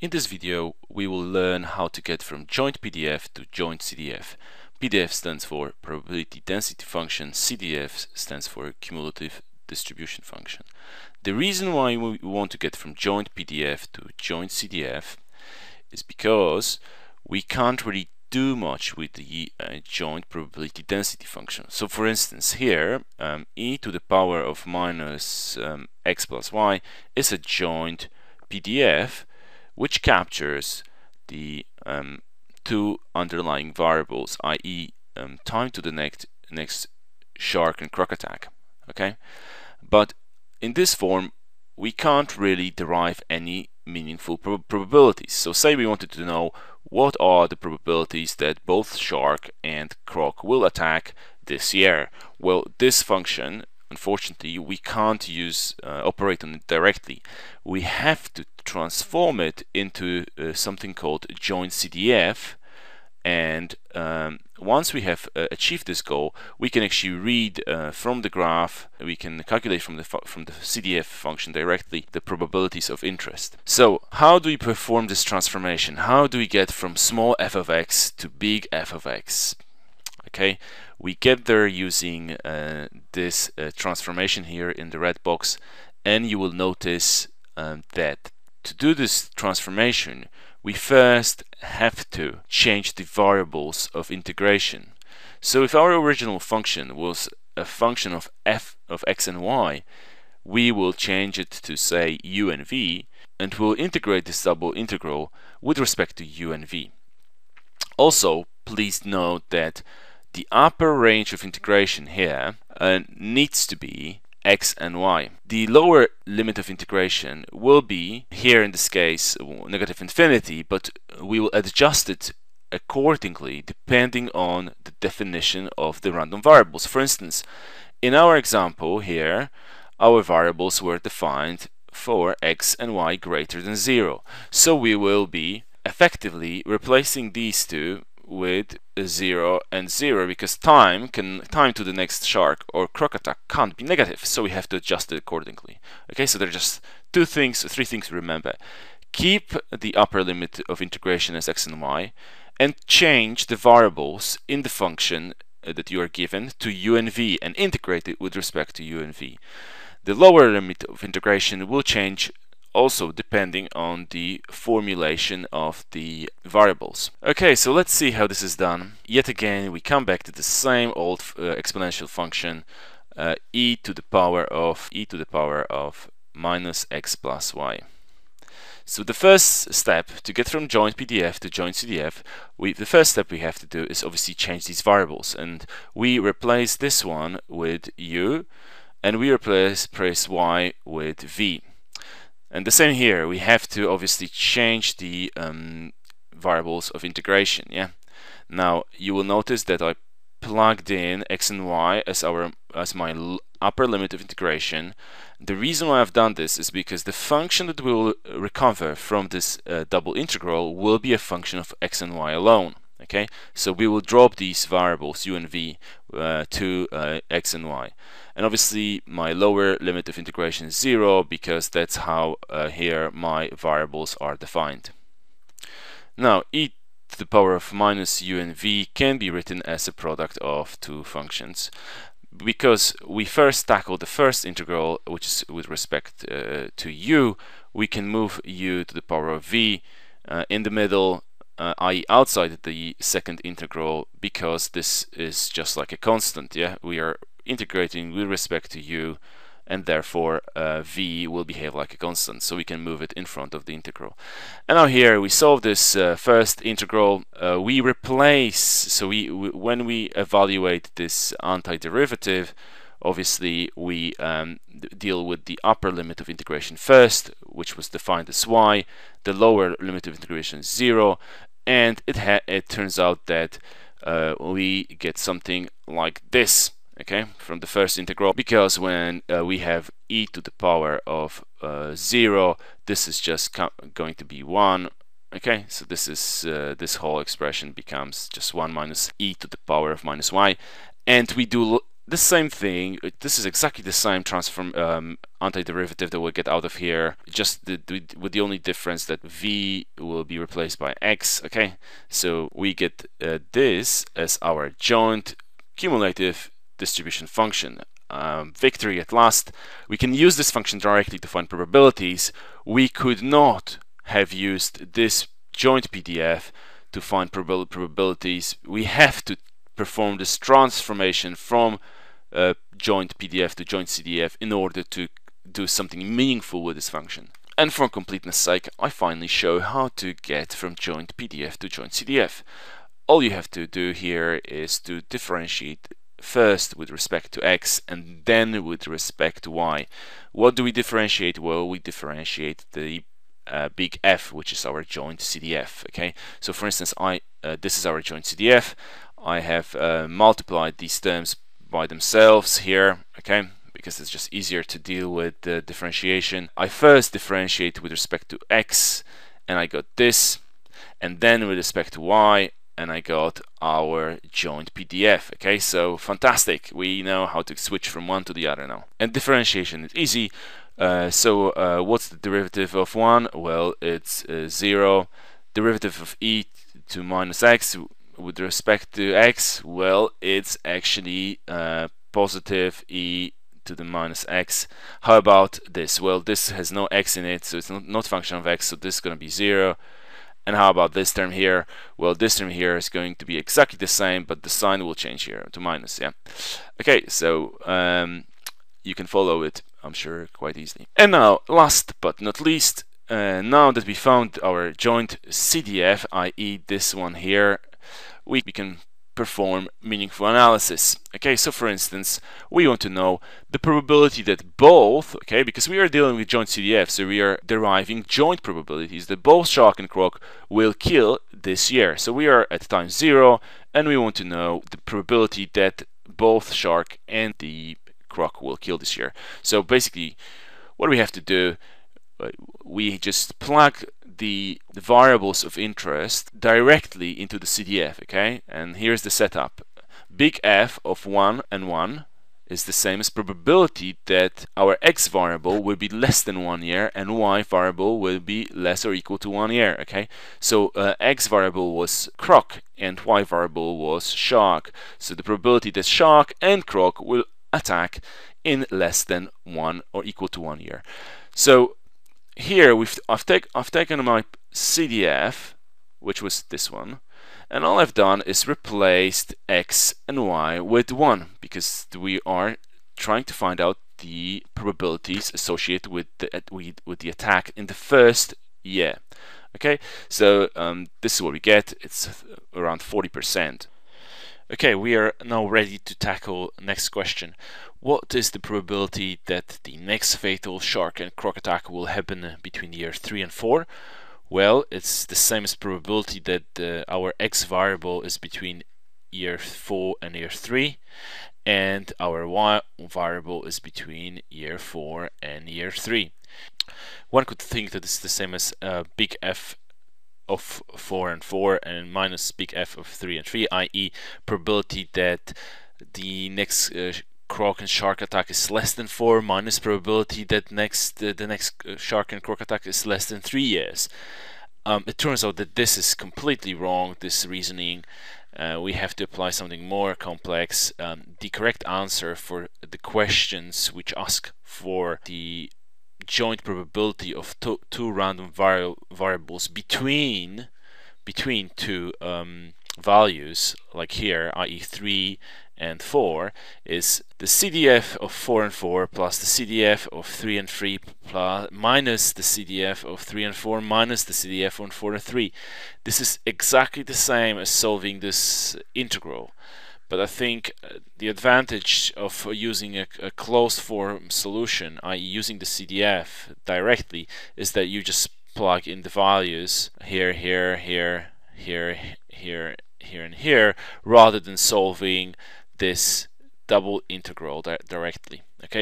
In this video we will learn how to get from joint PDF to joint CDF. PDF stands for probability density function, CDF stands for cumulative distribution function. The reason why we want to get from joint PDF to joint CDF is because we can't really do much with the uh, joint probability density function. So for instance here um, e to the power of minus um, x plus y is a joint PDF which captures the um, two underlying variables i.e. Um, time to the next next shark and croc attack okay but in this form we can't really derive any meaningful prob probabilities so say we wanted to know what are the probabilities that both shark and croc will attack this year? Well, this function, unfortunately, we can't use uh, operate on it directly. We have to transform it into uh, something called joint CDF and um, once we have uh, achieved this goal we can actually read uh, from the graph we can calculate from the from the CDF function directly the probabilities of interest. So how do we perform this transformation? How do we get from small f of x to big f of x? Okay we get there using uh, this uh, transformation here in the red box and you will notice um, that to do this transformation we first have to change the variables of integration. So if our original function was a function of f of x and y, we will change it to say u and v, and we'll integrate this double integral with respect to u and v. Also, please note that the upper range of integration here uh, needs to be x and y. The lower limit of integration will be, here in this case, negative infinity, but we will adjust it accordingly depending on the definition of the random variables. For instance, in our example here, our variables were defined for x and y greater than 0. So we will be effectively replacing these two with 0 and 0 because time can time to the next shark or croc attack can't be negative so we have to adjust it accordingly. Okay so there are just two things three things to remember. Keep the upper limit of integration as x and y and change the variables in the function uh, that you are given to u and v and integrate it with respect to u and v. The lower limit of integration will change also depending on the formulation of the variables. Okay, so let's see how this is done. Yet again, we come back to the same old uh, exponential function uh, e to the power of e to the power of minus x plus y. So the first step to get from joint PDF to joint CDF, we, the first step we have to do is obviously change these variables and we replace this one with u and we replace, replace y with v. And the same here, we have to obviously change the um, variables of integration. Yeah. Now you will notice that I plugged in x and y as our as my upper limit of integration. The reason why I've done this is because the function that we will recover from this uh, double integral will be a function of x and y alone okay? So we will drop these variables u and v uh, to uh, x and y. And obviously my lower limit of integration is zero because that's how uh, here my variables are defined. Now e to the power of minus u and v can be written as a product of two functions. Because we first tackle the first integral which is with respect uh, to u we can move u to the power of v uh, in the middle uh, i.e. outside the second integral because this is just like a constant yeah we are integrating with respect to u and therefore uh, v will behave like a constant so we can move it in front of the integral and now here we solve this uh, first integral uh, we replace so we, we, when we evaluate this antiderivative obviously we um, deal with the upper limit of integration first which was defined as y the lower limit of integration is 0 and it it turns out that uh, we get something like this okay from the first integral. Because when uh, we have e to the power of uh, 0 this is just going to be 1 okay? So this is uh, this whole expression becomes just 1 minus e to the power of minus y. And we do the same thing. This is exactly the same transform um, antiderivative that we'll get out of here. Just the, with the only difference that v will be replaced by x. Okay, so we get uh, this as our joint cumulative distribution function. Um, victory at last. We can use this function directly to find probabilities. We could not have used this joint PDF to find prob probabilities. We have to perform this transformation from joint PDF to joint CDF in order to do something meaningful with this function. And for completeness sake, I finally show how to get from joint PDF to joint CDF. All you have to do here is to differentiate first with respect to x and then with respect to y. What do we differentiate? Well, we differentiate the uh, big F, which is our joint CDF. Okay, so for instance, I uh, this is our joint CDF. I have uh, multiplied these terms by themselves here. Okay, because it's just easier to deal with the differentiation. I first differentiate with respect to x, and I got this, and then with respect to y, and I got our joint PDF. Okay, so fantastic. We know how to switch from one to the other now. And differentiation is easy. Uh, so uh, what's the derivative of 1? Well, it's uh, 0. Derivative of e to minus x with respect to x, well, it's actually uh, positive e to the minus x. How about this? Well, this has no x in it, so it's not, not function of x, so this is going to be 0. And how about this term here? Well, this term here is going to be exactly the same, but the sign will change here to minus, yeah? Okay, so um, you can follow it, I'm sure, quite easily. And now, last but not least, uh, now that we found our joint CDF, i.e. this one here, we, can perform meaningful analysis. Okay, so for instance, we want to know the probability that both, okay, because we are dealing with joint CDF, so we are deriving joint probabilities that both Shark and Croc will kill this year. So we are at time zero, and we want to know the probability that both Shark and the Croc will kill this year. So basically, what we have to do, we just plug the, variables of interest directly into the CDF, okay? And here's the setup. Big F of 1 and 1 is the same as probability that our x variable will be less than one year and y variable will be less or equal to one year okay so uh, x variable was croc and y variable was shark so the probability that shark and croc will attack in less than one or equal to one year so here we've I've, take, I've taken my CDF, which was this one, and all I've done is replaced x and y with 1 because we are trying to find out the probabilities associated with the, with the attack in the first year. Okay, so um, this is what we get. It's around 40%. Okay, we are now ready to tackle next question. What is the probability that the next fatal shark and croc attack will happen between year 3 and 4? Well, it's the same as probability that uh, our x variable is between year 4 and year 3 and our y variable is between year 4 and year 3. One could think that it's the same as uh, big F of 4 and 4 and minus big F of 3 and 3, i.e. probability that the next uh, croc and shark attack is less than 4 minus probability that next uh, the next uh, shark and croc attack is less than 3 years. Um, it turns out that this is completely wrong, this reasoning. Uh, we have to apply something more complex. Um, the correct answer for the questions which ask for the joint probability of two, two random vari variables between between two um, values, like here, i.e. 3 and 4, is the CDF of 4 and 4 plus the CDF of 3 and 3 plus minus the CDF of 3 and 4 minus the CDF of 4 and 3. This is exactly the same as solving this integral. But I think uh, the advantage of using a, a closed form solution, i.e. using the CDF directly, is that you just plug in the values here, here, here, here, here, here, and here, rather than solving this double integral di directly. Okay.